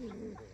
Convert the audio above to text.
Mm-hmm.